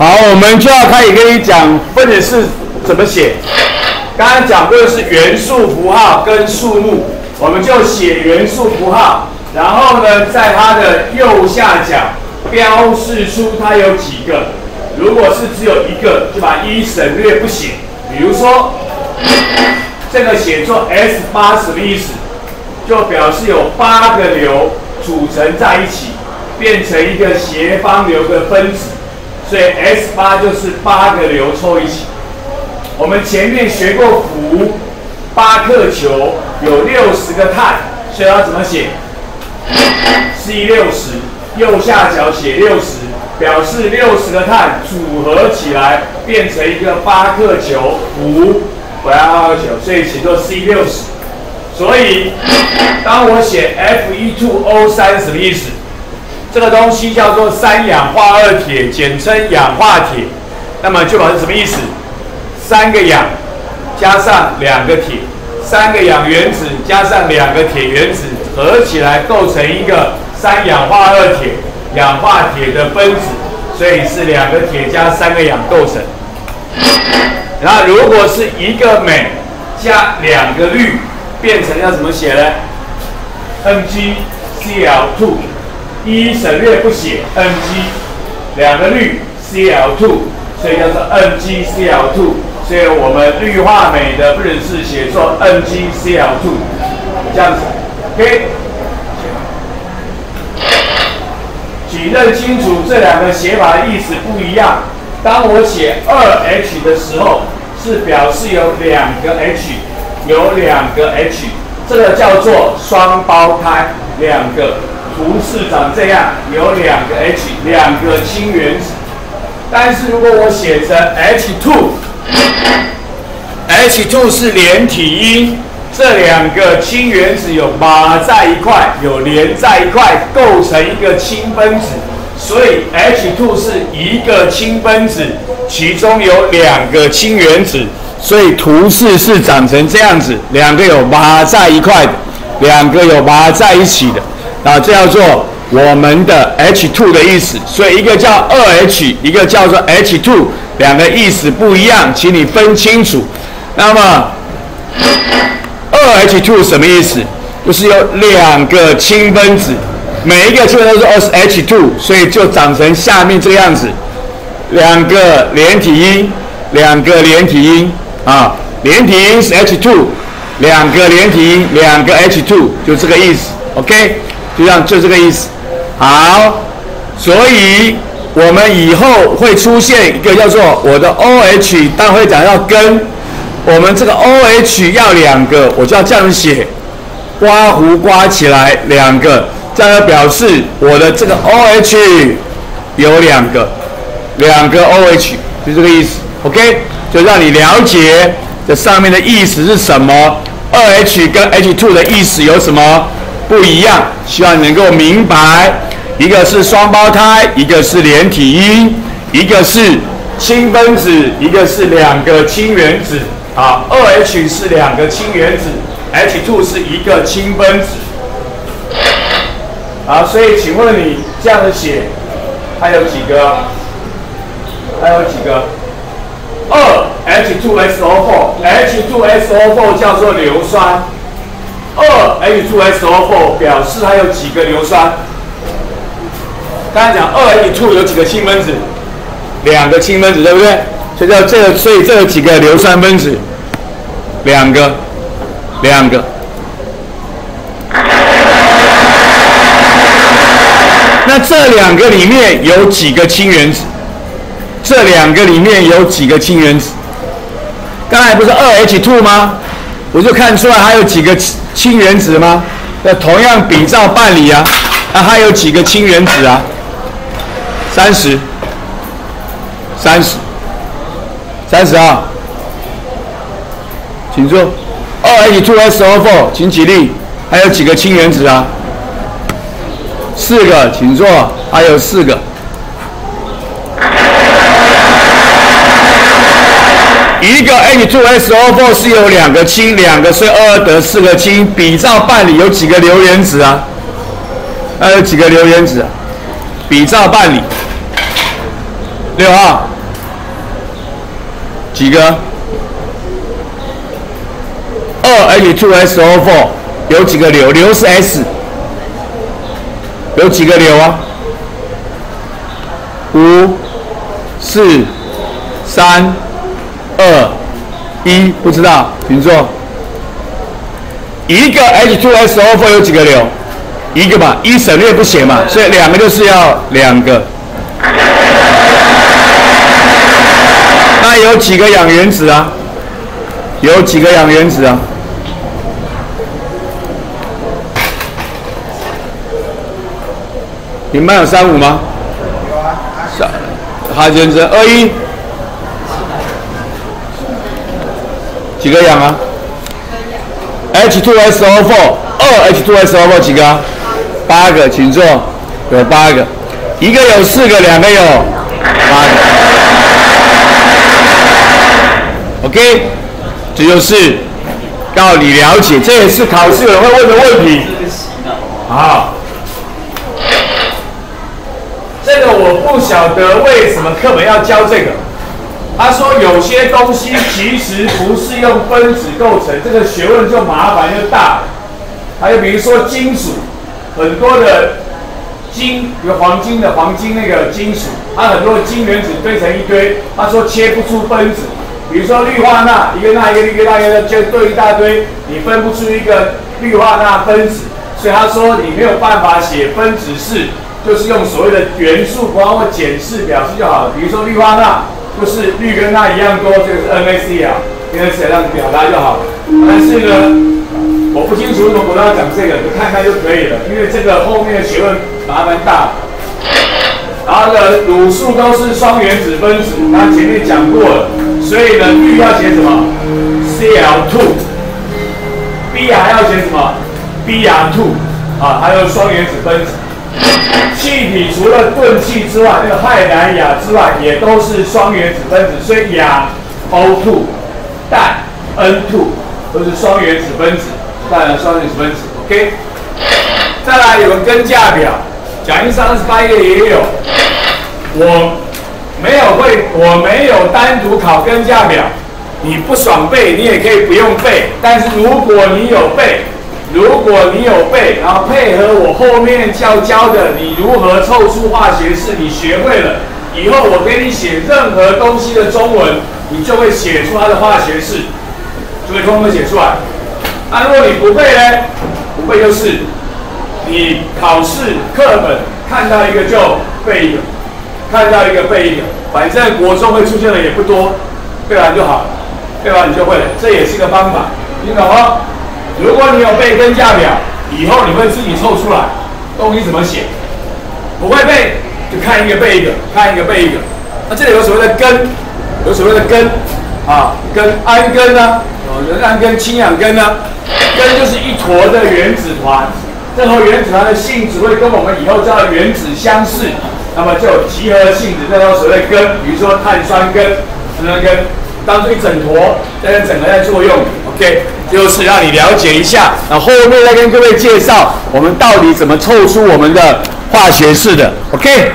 好，我们就要开始跟你讲分子式怎么写。刚刚讲过的是元素符号跟数目，我们就写元素符号，然后呢，在它的右下角标示出它有几个。如果是只有一个，就把一省略不写。比如说，这个写作 S 八什么意思？就表示有八个硫组成在一起，变成一个斜方硫的分子，所以 S 八就是八个硫凑一起。我们前面学过氟八克球有六十个碳，所以要怎么写？C 六十，右下角写六十，表示六十个碳组合起来变成一个八克球氟八克球，所以写作 C 六十。所以，当我写 Fe2O3 什么意思？这个东西叫做三氧化二铁，简称氧化铁。那么就表示什么意思？三个氧加上两个铁，三个氧原子加上两个铁原子合起来构成一个三氧化二铁氧化铁的分子，所以是两个铁加三个氧构成。那如果是一个镁加两个氯。变成要怎么写呢？NgCl2，一省略不写，Ng，两个氯 Cl2，所以叫做 NgCl2，所以我们氯化镁的分子式写作 NgCl2，这样子，OK。请认清楚这两个写法的意思不一样。当我写二 H 的时候，是表示有两个 H。有两个 H，这个叫做双胞胎，两个图式长这样，有两个 H，两个氢原子。但是如果我写成 H2，H2 是连体音，这两个氢原子有码在一块，有连在一块，构成一个氢分子，所以 H2 是一个氢分子，其中有两个氢原子。所以图示是长成这样子，两个有麻在一块的，两个有麻在一起的，啊，这叫做我们的 H2 的意思。所以一个叫二 H，一个叫做 H2，两个意思不一样，请你分清楚。那么二 H2 什么意思？就是有两个氢分子，每一个氢都是二是 H2，所以就长成下面这个样子，两个连体音，两个连体音。啊，连体音是 H2，两个连体音，两个 H2，就这个意思，OK，就像就这个意思。好，所以我们以后会出现一个叫做我的 OH，但会讲要跟我们这个 OH 要两个，我就要这样写，刮弧刮起来两个，这样表示我的这个 OH 有两个，两个 OH，就这个意思，OK。就让你了解这上面的意思是什么，二 H 跟 H2 的意思有什么不一样？希望你能够明白，一个是双胞胎，一个是连体婴，一个是氢分子，一个是两个氢原子。啊，二 H 是两个氢原子，H2 是一个氢分子。好，所以请问你这样子写，还有几个？还有几个？二 H2SO4，H2SO4 叫做硫酸。二 H2SO4 表示它有几个硫酸？刚才讲二 H2 有几个氢分子？两个氢分子，对不对？所以这个，所以这有几个硫酸分子？两个，两个。那这两个里面有几个氢原子？这两个里面有几个氢原子？刚才不是二 H2 吗？我就看出来还有几个氢原子吗？那同样比照办理啊。那还有几个氢原子啊？三十，三十，三十啊，请坐。二 H2SO4，请起立。还有几个氢原子啊？四个，请坐。还有四个。一个 H2SO4 是有两个氢，两个是二二得四个氢，比照办理有几个硫原子啊？还有几个硫原子啊？比照办理，六号，几个？二 H2SO4 有几个硫？硫是 S，有几个硫啊？五、四、三、二、一，不知道，请坐。一个 H2SO4 有几个硫？一个嘛，一省略不写嘛，所以两个就是要两个。那有几个氧原子啊？有几个氧原子啊？你们班有三五吗？有啊。三，哈先生，二一。几个氧啊？H2SO4，二 H2SO4 几个？八个，请坐。有八个，一个有四个，两个有八个。OK，这就是要你了解，这也是考试会问的问题。好，这个我不晓得为什么课本要教这个。他说有些东西其实不是用分子构成，这个学问就麻烦又大。还有比如说金属。很多的金，比如黄金的黄金那个金属，它很多的金原子堆成一堆，他说切不出分子。比如说氯化钠，一个钠一个氯一个钠一个就堆一大堆，你分不出一个氯化钠分子，所以他说你没有办法写分子式，就是用所谓的元素光或简式表示就好了。比如说氯化钠，就是氯跟它一样多，这个是 NaCl，NaCl 这样子表达就好。但是呢？我不清楚为什么我要讲这个，你看看就可以了。因为这个后面的学问麻烦大。然后呢，卤素都是双原子分子，他前面讲过了，所以呢，氯要写什么？Cl2。Br 要写什么？Br2。啊，还有双原子分子。气体除了钝气之外，那个氦氖氩之外，也都是双原子分子，所以氩 O2，氮 N2 都是双原子分子。当然，双原子分子，OK。再来有个根价表，讲义上二十八页也有。我没有会，我没有单独考根价表，你不爽背，你也可以不用背。但是如果你有背，如果你有背，然后配合我后面教教的，你如何凑出化学式，你学会了以后，我给你写任何东西的中文，你就会写出它的化学式，就会通通写出来。那如果你不背呢？不背就是你考试课本看到一个就背一个，看到一个背一个，反正国中会出现的也不多，背完就好，背完你就会了，这也是一个方法，听懂吗？如果你有背根价表，以后你会自己凑出来东西怎么写。不会背就看一个背一个，看一个背一个。那这里有所谓的根，有所谓的根啊，根氨根呢？有人氨根、氢氧根呢？根就是一坨的原子团，这坨原子团的性质会跟我们以后知道原子相似，那么就有集合性质，这叫所谓根。比如说碳酸根、碳酸根，当做一整坨在整合在作用。OK，就是让你了解一下，那后面再跟各位介绍我们到底怎么凑出我们的化学式的。OK。